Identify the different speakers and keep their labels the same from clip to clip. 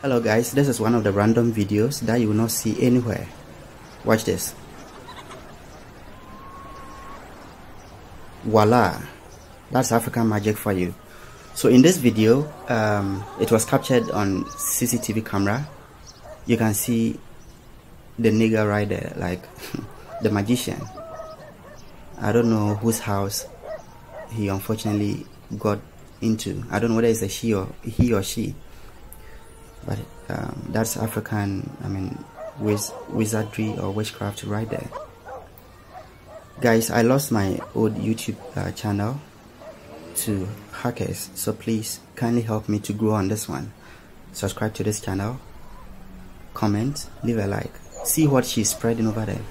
Speaker 1: hello guys. This is one of the random videos that you will not see anywhere. Watch this. Voila. That's african magic for you. So in this video um, it was captured on cctv camera. You can see the nigger right there like the magician. I don't know whose house he unfortunately got into. I don't know whether it's a she or he or she but um, that's African, I mean, wiz wizardry or witchcraft right there. Guys, I lost my old YouTube uh, channel to hackers, so please kindly help me to grow on this one. Subscribe to this channel, comment, leave a like. See what she's spreading over there.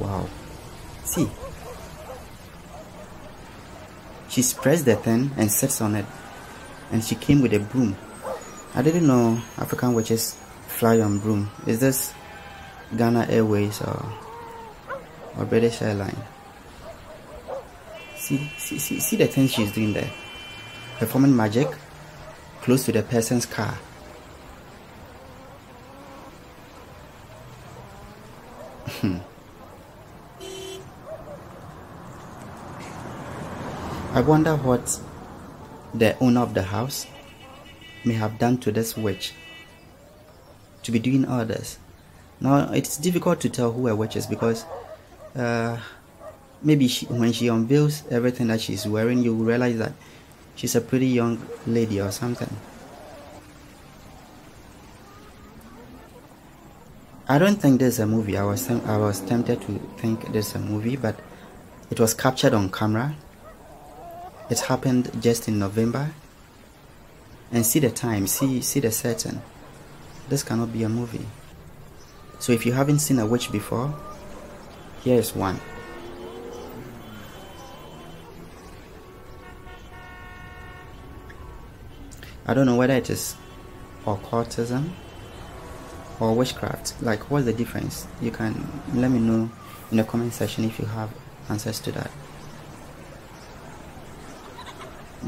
Speaker 1: Wow. See. She spreads the thing and sits on it and she came with a broom. I didn't know African witches fly on broom. Is this Ghana Airways or or British Airline? See, see, see, see the things she's doing there. Performing magic close to the person's car. Hmm. I wonder what the owner of the house may have done to this witch to be doing all this. Now it's difficult to tell who a witch is because uh, maybe she, when she unveils everything that she's wearing, you realize that she's a pretty young lady or something. I don't think there's a movie. I was I was tempted to think there's a movie, but it was captured on camera it happened just in November. And see the time, see see the setting. This cannot be a movie. So if you haven't seen a witch before, here is one. I don't know whether it is occultism or witchcraft. Like, what's the difference? You can let me know in the comment section if you have answers to that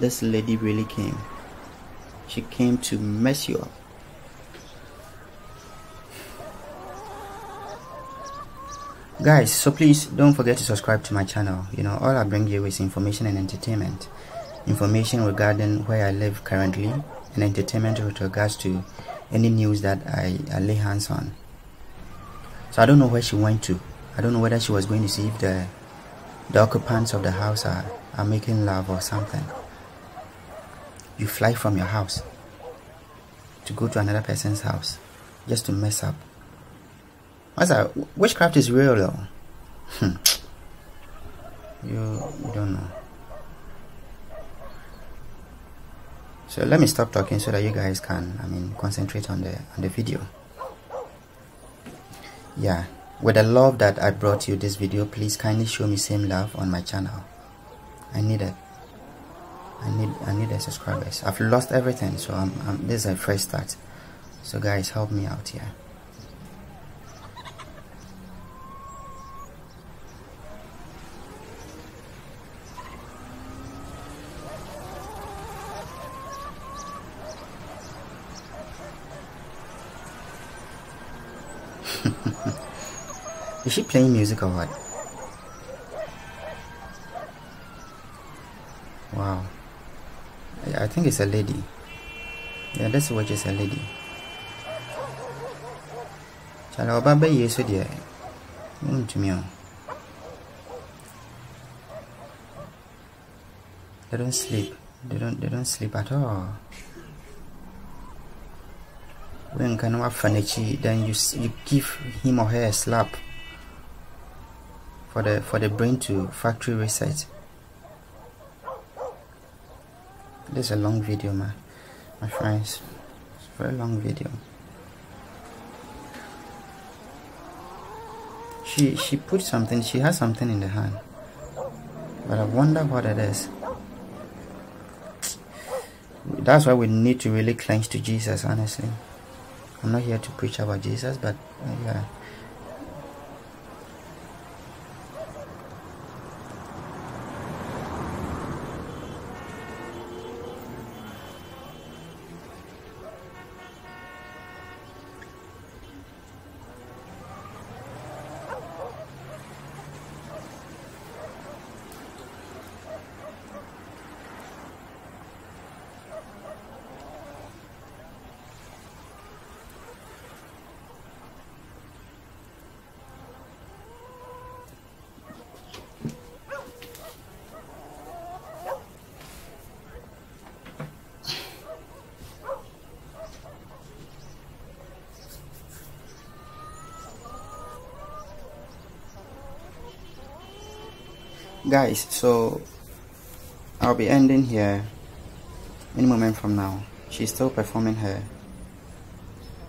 Speaker 1: this lady really came. She came to mess you up. Guys, so please don't forget to subscribe to my channel. You know, all I bring you is information and entertainment. Information regarding where I live currently and entertainment with regards to any news that I, I lay hands on. So I don't know where she went to. I don't know whether she was going to see if the the occupants of the house are, are making love or something you fly from your house to go to another person's house just to mess up. That? Witchcraft is real though. Hmm. You, you don't know. So let me stop talking so that you guys can, I mean, concentrate on the on the video. Yeah, with the love that I brought you this video, please kindly show me same love on my channel. I need it. I need I need the subscribers. I've lost everything, so I'm, I'm, this is a fresh start. So guys, help me out here. is she playing music or what? Wow. I think it's a lady. Yeah, that's what is a lady. Chala oba be yesu de. Mm, Untumi oh. o. They don't sleep. They don't they don't sleep at all. When can you furniture then you you give him or her a slap for the for the brain to factory reset. This is a long video my my friends it's a very long video. She she put something she has something in the hand. But i wonder what it is. That's why we need to really clench to jesus honestly. I'm not here to preach about jesus but yeah guys so I'll be ending here. Any moment from now. She's still performing her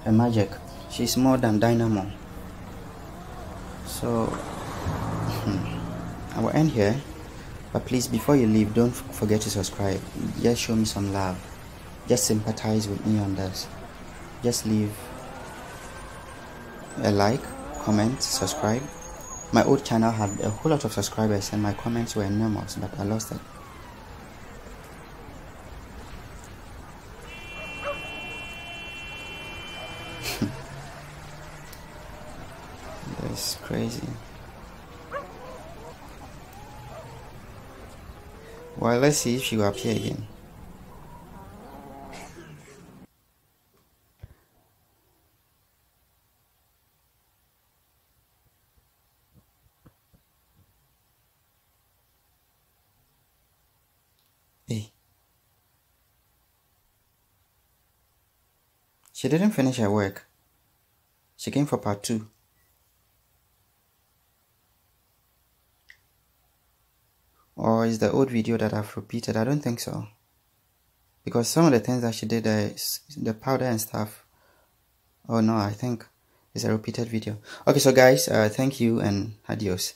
Speaker 1: her magic. She's more than dynamo. So I will end here. But please before you leave don't forget to subscribe. Just show me some love. Just sympathize with me on this just leave a like comment subscribe my old channel had a whole lot of subscribers and my comments were enormous but I lost it That's crazy. Well, let's see if she will appear again. She didn't finish her work. She came for part two. Or is the old video that I've repeated? I don't think so. Because some of the things that she did, uh, the powder and stuff. Oh no, I think it's a repeated video. Okay, so guys, uh, thank you and adios.